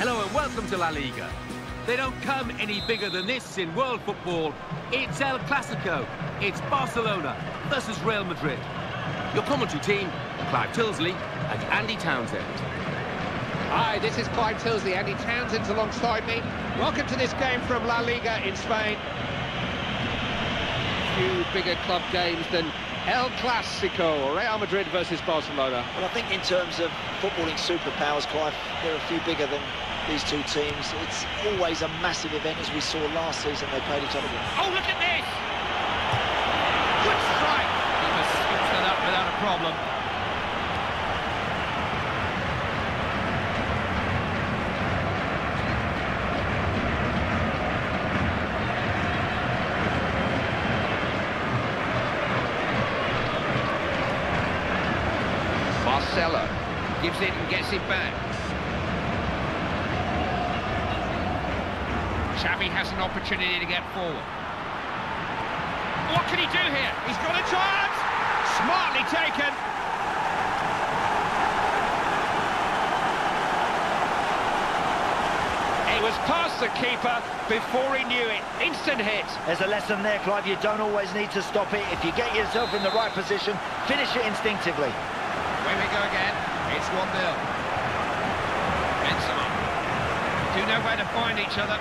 Hello and welcome to La Liga. They don't come any bigger than this in world football. It's El Clasico. It's Barcelona versus Real Madrid. Your commentary team, Clive Tyldesley and Andy Townsend. Hi, this is Clive Tyldesley. Andy Townsend's alongside me. Welcome to this game from La Liga in Spain. Few bigger club games than El Clasico, Real Madrid versus Barcelona. Well, I think in terms of footballing superpowers, Clive, they're a few bigger than these two teams. It's always a massive event, as we saw last season. They played each other. Oh, look at this! Good strike! Keeper scoops that up without a problem. Marcelo gives it and gets it back. Xavi has an opportunity to get forward. What can he do here? He's got a chance! Smartly taken. It was past the keeper before he knew it. Instant hit. There's a lesson there, Clive. You don't always need to stop it. If you get yourself in the right position, finish it instinctively. Away we go again. It's 1-0. Benzema. Do know where to find each other.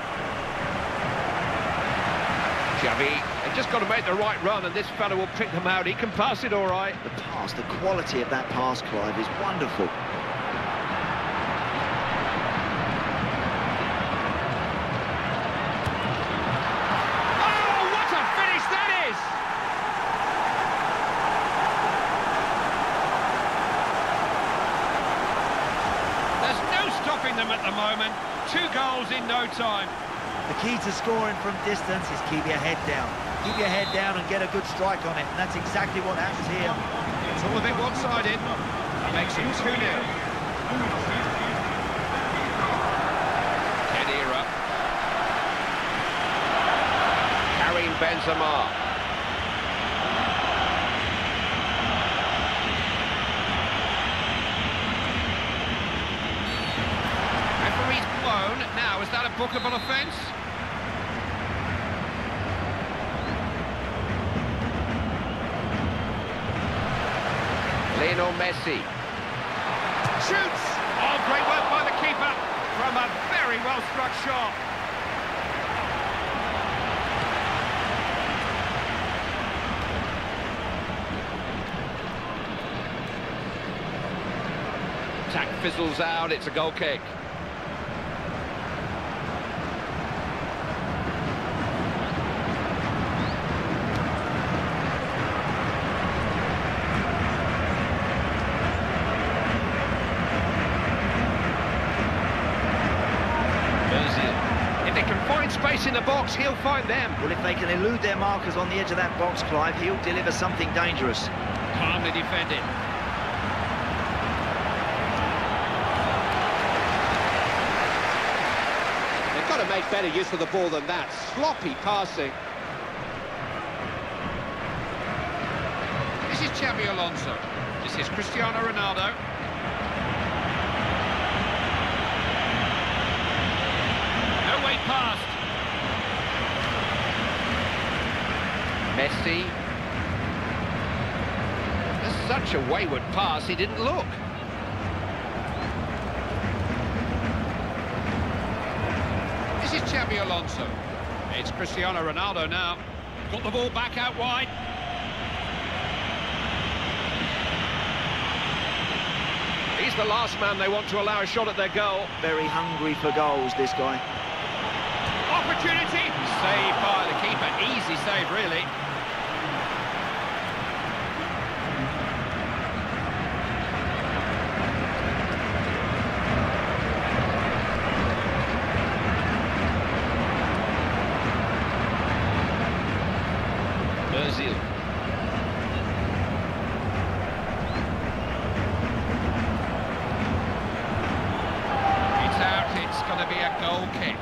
Xavi, they've just got to make the right run and this fella will pick them out. He can pass it all right. The pass, the quality of that pass, Clive, is wonderful. Oh, what a finish that is! There's no stopping them at the moment. Two goals in no time. The key to scoring from distance is keep your head down. Keep your head down and get a good strike on it. And that's exactly what happens here. It's all a bit one-sided. Makes it 2-0. Khedira. Karim Benzema. Referee's blown. Now, is that a bookable offence? Lionel Messi. Shoots! Oh, great work by the keeper from a very well-struck shot. Attack fizzles out, it's a goal kick. Space in the box, he'll find them. Well, if they can elude their markers on the edge of that box, Clive, he'll deliver something dangerous. Calmly defended. They've got to make better use of the ball than that. Sloppy passing. This is Xabi Alonso. This is Cristiano Ronaldo. No way past. Messi. such a wayward pass, he didn't look. This is Xabi Alonso. It's Cristiano Ronaldo now. Got the ball back out wide. He's the last man they want to allow a shot at their goal. Very hungry for goals, this guy. Opportunity. Saved by the keeper. Easy save, really. Özil. It's out. It's going to be a goal kick.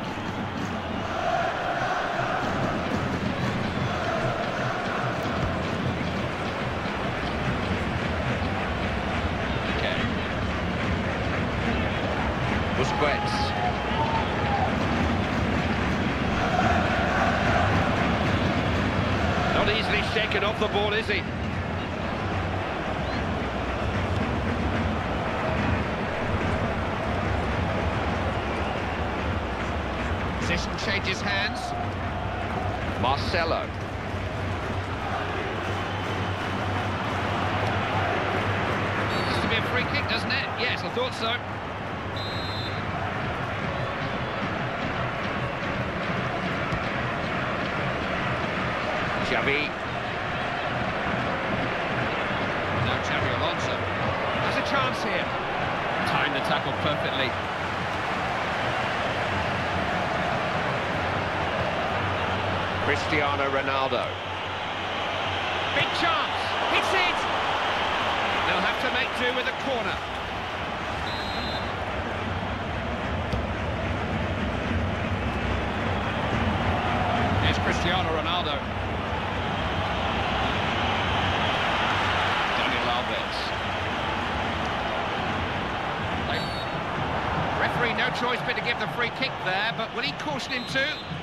Okay. Busquets. Not easily shaken off the ball, is he? Position changes hands. Marcelo. This to be a free kick, doesn't it? Yes, I thought so. Xavi. Now Xabi Alonso. There's a chance here. Timed the tackle perfectly. Cristiano Ronaldo. Big chance. Hits it. They'll have to make do with a corner. Here's Cristiano Ronaldo. Daniel Alves. Referee no choice but to give the free kick there, but will he caution him too?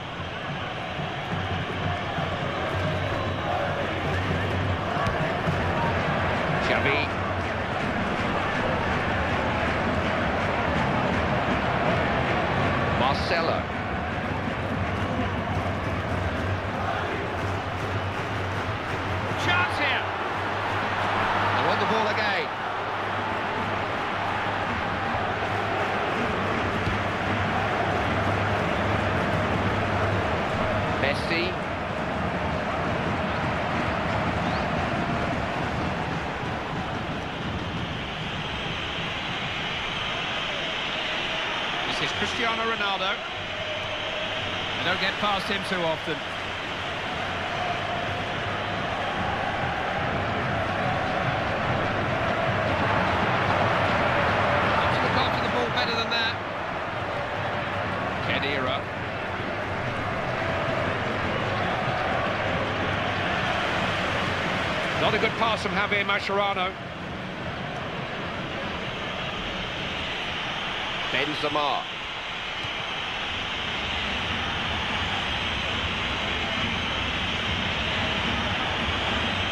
Cristiano Ronaldo. They don't get past him too often. Not a good pass from Javier Mascherano. Benzema.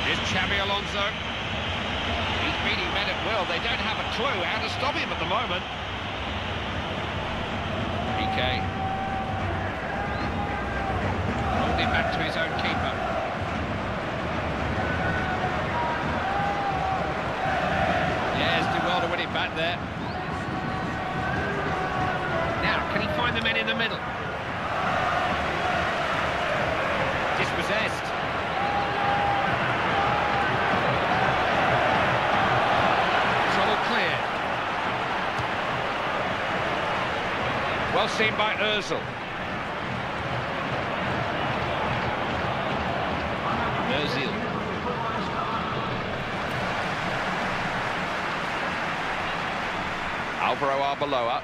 Here's Xabi Alonso. He's beating men at will. They don't have a clue how to stop him at the moment. Piqué. Holding back to his own keeper. Yes, do well to win it back there. Now, can he find the men in the middle? Dispossessed. Trouble clear. Well seen by Ozil. Ozil. Alvaro Arbeloa.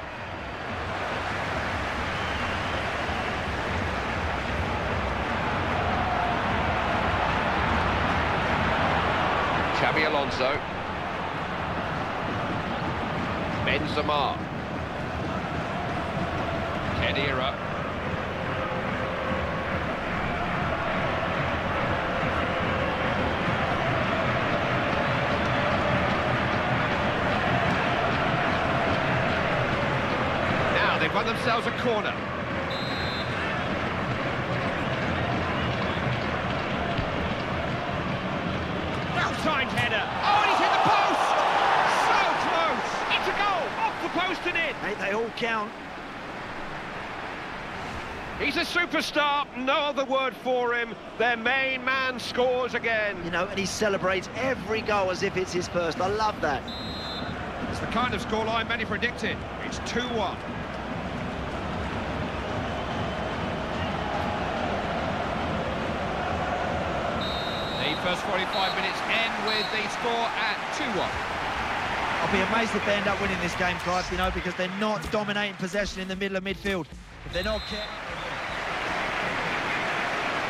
Xabi Alonso. Benzema. Khedira. Now they've won themselves a corner. Outside header. Oh, and he's hit the post! So close! It's a goal! Off the post and in! Hey, they all count. He's a superstar, no other word for him. Their main man scores again. You know, and he celebrates every goal as if it's his first. I love that. It's the kind of scoreline many predicted. It's 2-1. The first 45 minutes end with the score at 2-1. I'll be amazed if they end up winning this game, Clive, you know, because they're not dominating possession in the middle of midfield. If they're not.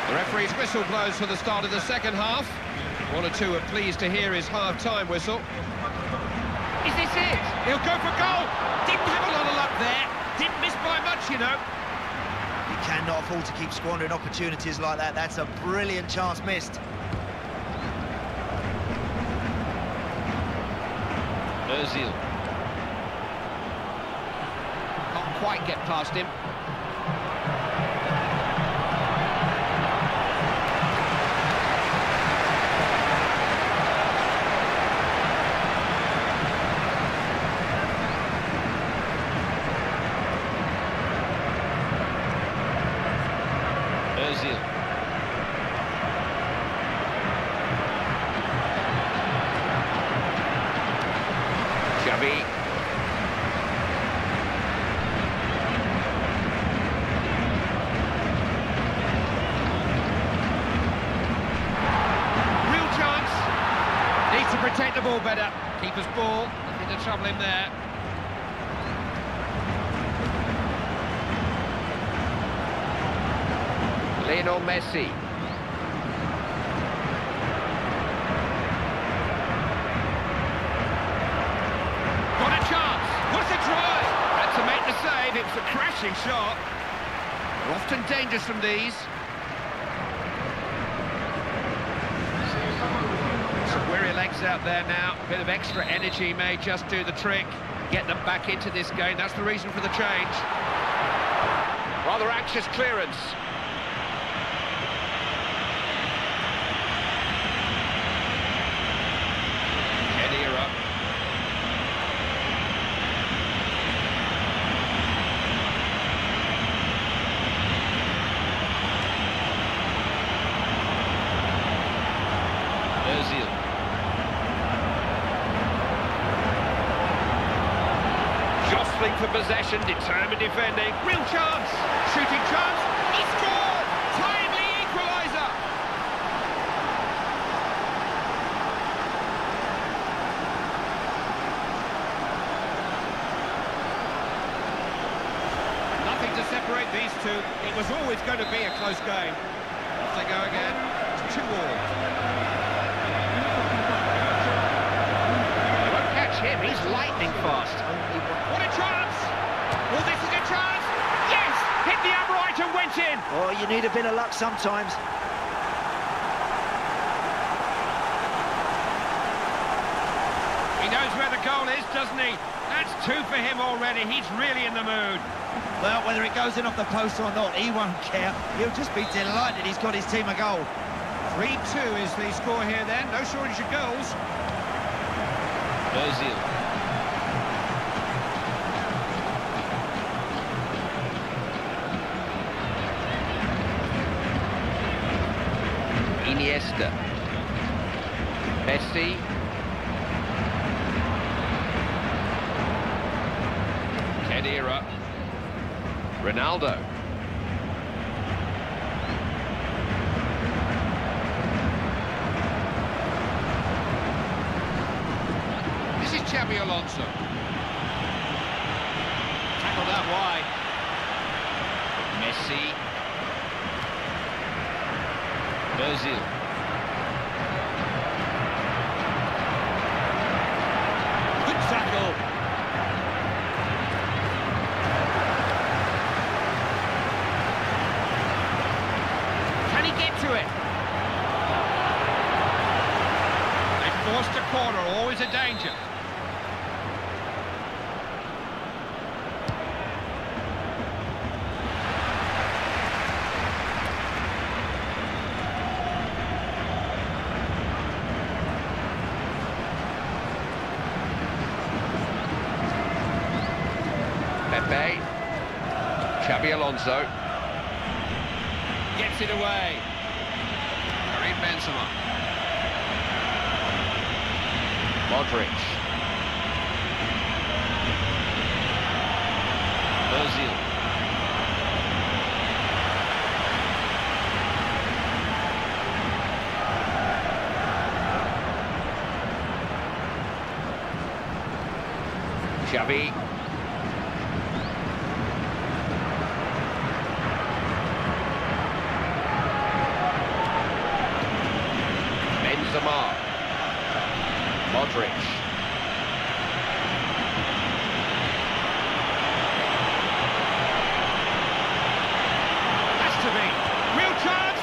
The referee's whistle blows for the start of the second half. One or two are pleased to hear his half-time whistle. Is this it? He'll go for goal. Didn't have a lot of luck there. Didn't miss by much, you know. You cannot afford to keep squandering opportunities like that. That's a brilliant chance missed. Ozil. Can't quite get past him. Ozil. Xavi. Real chance. Needs to protect the ball better. Keeper's ball. Nothing to trouble him there. Lionel Messi. Got a chance. What's a try? Had to make the save. It was a crashing shot. They're often dangerous from these. Some weary legs out there now. A bit of extra energy may just do the trick. Get them back into this game. That's the reason for the change. Rather anxious clearance. Ozil. Jostling for possession, determined defending. Real chance. Shooting chance. He scored! Timely equaliser! Nothing to separate these two. It was always going to be a close game. Lightning fast. What a chance! Well, this is a chance. Yes, hit the upright and went in. Oh, you need a bit of luck sometimes. He knows where the goal is, doesn't he? That's two for him already. He's really in the mood. Well, whether it goes in off the post or not, he won't care. He'll just be delighted he's got his team a goal. 3-2 is the score here then. No shortage of goals. Ozil. Iniesta. Messi. Khedira. Ronaldo. This is Xabi Alonso. Tackled that wide. Messi. Ozil. to it. They forced a corner, always a danger. Pepe. Xabi Alonso. Gets it away. Modric. Ozil. Xavi. Benzema. Modric. Has to be. Real chance.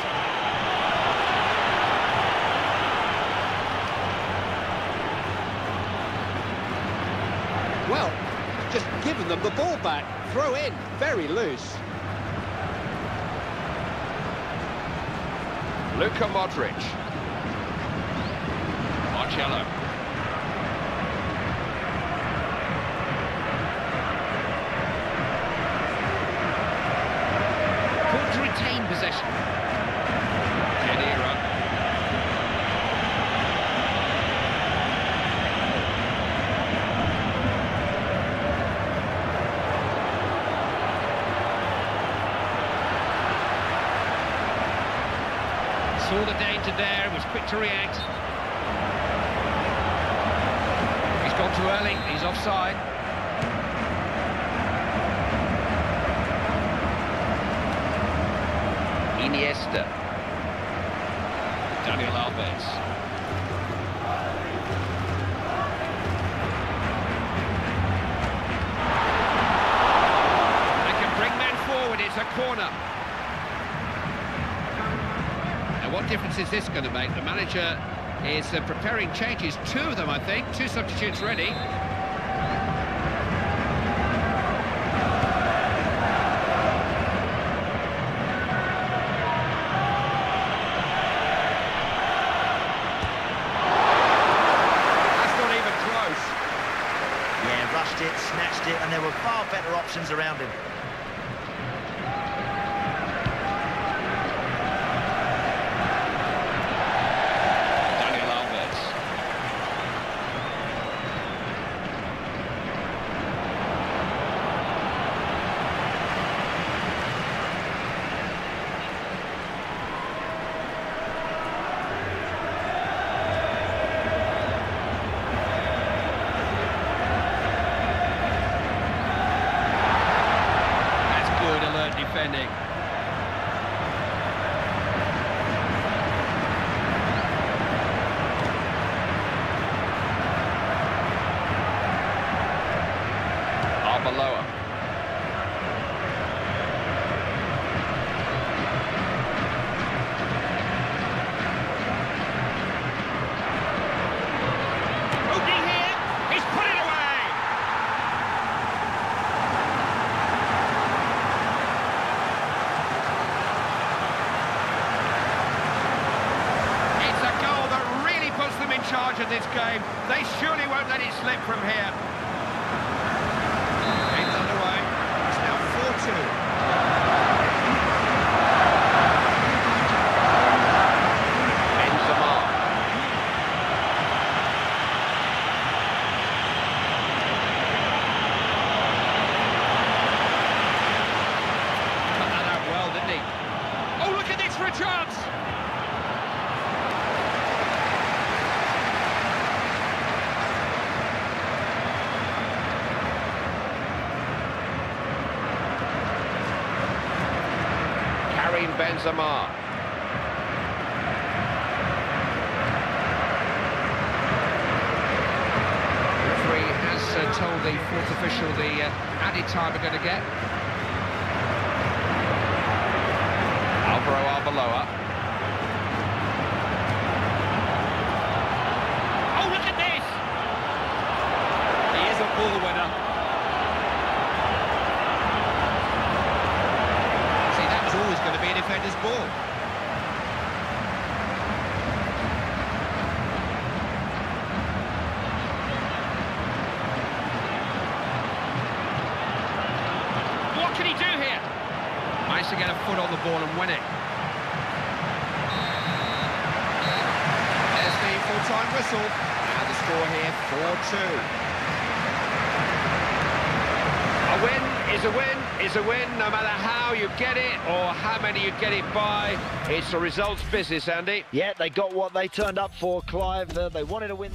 Well, just given them the ball back. Throw in, very loose. Luka Modric. Marcelo. Caught to retain possession. Khedira. Saw the danger there, was quick to react. He's gone too early, he's offside. Iniesta. Daniel Alves. They can bring men forward, it's a corner. What difference is this going to make? The manager is uh, preparing changes, two of them, I think, two substitutes ready. That's not even close. Yeah, rushed it, snatched it, and there were far better options around him. Daniel Alves. That's good, alert defending. Arbeloa. Opening here, he's put it away. It's a goal that really puts them in charge of this game. They surely won't let it slip from here. Game's underway. It's now 4-2. Benzema. Cut that out well, didn't he? Oh, look at this for a chance! Benzema. Referee has uh, told the fourth official the uh, added time we're going to get. Alvaro Arbeloa. Oh, look at this! He is a ball winner. See, that was always going to be a defender's ball. can he do here? Managed to get a foot on the ball and win it. There's the full-time whistle. And the score here, 4-2. A win is a win is a win, no matter how you get it or how many you get it by. It's a results business, Andy. Yeah, they got what they turned up for, Clive. Uh, they wanted to win.